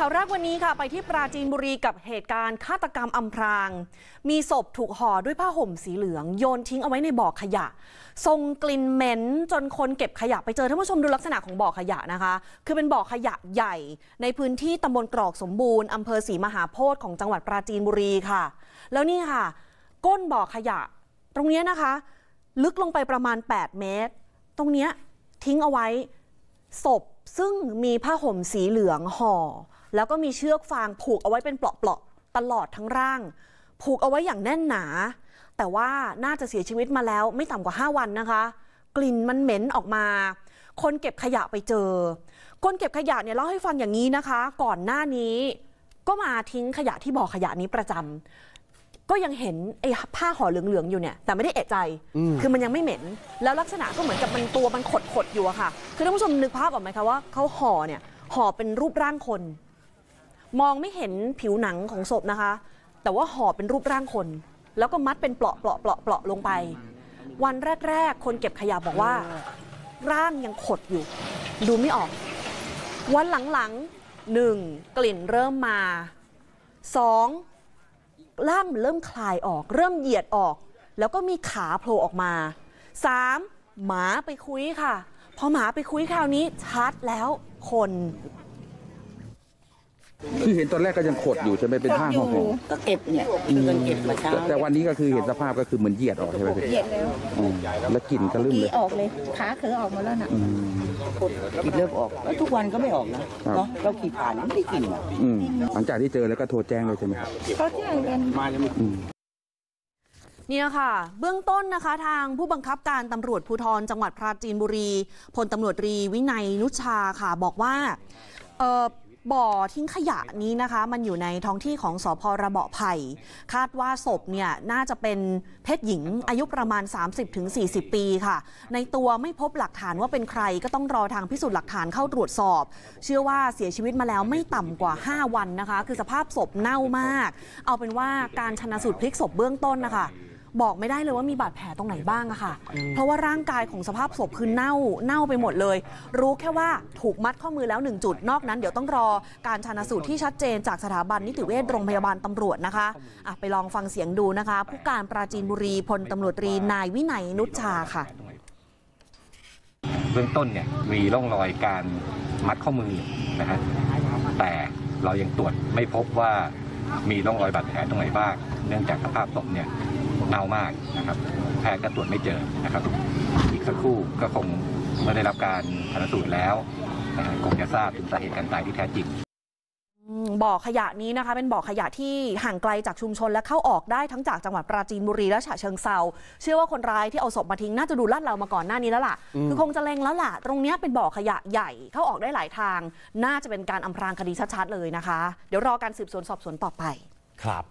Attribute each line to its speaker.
Speaker 1: ข่าวแรกวันนี้ค่ะไปที่ปราจีนบุรีกับเหตุการณ์ฆาตกรรมอำพราง มีศพถูกห่อด้วยผ้าห่มสีเหลือง โยนทิ้งเอาไว้ในบ่อขยะทรงกลิ่นเหม็นจนคนเก็บขยะไปเจอท่านผู้ชมดูลักษณะของบ่อขยะนะคะ คือเป็นบ่อขยะใหญ่ ในพื้นที่ตำบลกรอกสมบูรณ์อำเภอศรีมหาโพธิ์ของจังหวัดปราจีนบุรีค่ะ แล้วนี่ค่ะ ก้นบ่อขยะ ตรงนี้นะคะ ลึกลงไปประมาณ 8 เมตร ตรงเนี้ยทิ้งเอาไว้ศพซึ่งมีผ้าห่มสีเหลืองห่อ แล้วก็มีเชือกฟางผูกเอาไว้เป็นเปลาะๆตลอดทั้งร่าง ผูกเอาไว้อย่างแน่นหนา แต่ว่าน่าจะเสียชีวิตมาแล้วไม่ต่ำกว่า 5 วันนะคะ กลิ่นมันเหม็นออกมา คนเก็บขยะไปเจอ คนเก็บขยะเนี่ยเล่าให้ฟังอย่างนี้นะคะ ก่อนหน้านี้ ก็มาทิ้งขยะที่บ่อขยะนี้ประจำก็ยังเห็นไอ้ผ้าห่อเหลืองๆอยู่เนี่ย แต่ไม่ได้เอะใจ คือมันยังไม่เหม็น แล้วลักษณะก็เหมือนกับมันตัวมันขดๆอยู่อะค่ะ คือท่านผู้ชมนึกภาพออกไหมคะว่าเขาห่อเนี่ยห่อเป็นรูปร่างคน มองไม่เห็นผิวหนังของศพนะคะ แต่ว่าห่อเป็นรูปร่างคน แล้วก็มัดเป็นเปลาะเปลาะเปลาะเปลาะลงไป วันแรก ๆ คนเก็บขยะบอกว่า ร่างยังขดอยู่ ดูไม่ออก วันหลังๆหนึ่งกลิ่นเริ่มมาสองร่างเริ่มคลายออก เริ่มเหยียดออก แล้วก็มีขาโผล่ออกมา 3. หมาไปคุยค่ะ พอหมาไปคุยคราวนี้ชัดแล้วคน
Speaker 2: คือเห็นตอนแรกก็ยังขดอยู่ใช่ไหมเป็นผ้าห่อห่อ
Speaker 3: ก็เก็บเนี่ยคือกันเก็บมาเช้า
Speaker 2: แต่แต่วันนี้ก็คือเห็นสภาพก็คือเหมือนเหยียดออกใช่ไหมพี่
Speaker 4: เหยียดแล้ว
Speaker 2: อืมแล้วกลิ่นก็ลืม
Speaker 4: กี
Speaker 2: เลย
Speaker 4: ออกเลยขาเขือออกหมาแล้วน่ะ
Speaker 2: อืม
Speaker 3: กินเริ่มออกแล้วทุกวันก็ไม่ออกนะครับเนาะเราขี่ผ่านไม่ได้กลินอะ
Speaker 2: อืมหลังจากที่เจอแล้วก็โทรแจ้งเลยใช่ไหมครับ
Speaker 4: เขาแจ้งกัน
Speaker 3: มาแล้ว
Speaker 2: อืม
Speaker 1: เนี่ยค่ะ เบื้องต้นนะคะทางผู้บังคับการตำรวจภูธรจังหวัดปราจีนบุรีพลตำรวจรีวินัยนุชชาค่ะบอกว่าเอ่อ บ่อทิ้งขยะนี้นะคะ มันอยู่ในท้องที่ของสพระเบาะไผ่คาดว่าศพเนี่ยน่าจะเป็นเพศหญิงอายุประมาณ 30-40 ปีค่ะ ในตัวไม่พบหลักฐานว่าเป็นใครก็ต้องรอทางพิสูจน์หลักฐานเข้าตรวจสอบ เชื่อว่าเสียชีวิตมาแล้วไม่ต่ำกว่า 5 วันนะคะ คือสภาพศพเน่ามาก เอาเป็นว่าการชนะสูตรพลิกศพเบื้องต้นนะคะ บอกไม่ได้เลยว่ามีบาดแผลตรงไหนบ้างอะค่ะ เพราะว่าร่างกายของสภาพศพคือเน่าเน่าไปหมดเลย รู้แค่ว่าถูกมัดข้อมือแล้วหนึ่งจุดนอกนั้นเดี๋ยวต้องรอการชานะสูตรที่ชัดเจนจากสถาบันนิติเวชโรงพยาบาลตำรวจนะคะอะไปลองฟังเสียงดูนะคะ ผู้การปราจีนบุรีพลตำรวจตรีนายวินัยนุชชาค่ะ
Speaker 5: เบื้องต้นเนี่ยมีร่องรอยการมัดข้อมือนะฮะแต่เรายังตรวจไม่พบว่ามีร่องรอยบาดแผลตรงไหนบ้าง เนื่องจากสภาพศพเนี่ย เน่ามากนะครับ แพทย์ก็ตรวจไม่เจอนะครับ อีกสักครู่ก็คงเมื่อได้รับการชนสูตรแล้วนะฮะคงจะทราบถึงสาเหตุการตายที่แท้จริง
Speaker 1: อืมบ่อขยะนี้นะคะ เป็นบ่อขยะที่ห่างไกลจากชุมชนและเข้าออกได้ทั้งจากจังหวัดปราจีนบุรีและฉะเชิงเซาเชื่อว่าคนร้ายที่เอาศพมาทิ้งน่าจะดูลาดเรามาก่อนหน้านี้แล้วล่ะ คือคงจะเล็งแล้วล่ะ ตรงเนี้ยเป็นบ่อขยะใหญ่เข้าออกได้หลายทาง น่าจะเป็นการอำพรางคดีชัดๆเลยนะคะ เดี๋ยวรอการสืบสวนสอบสวนต่อไป
Speaker 6: ครับ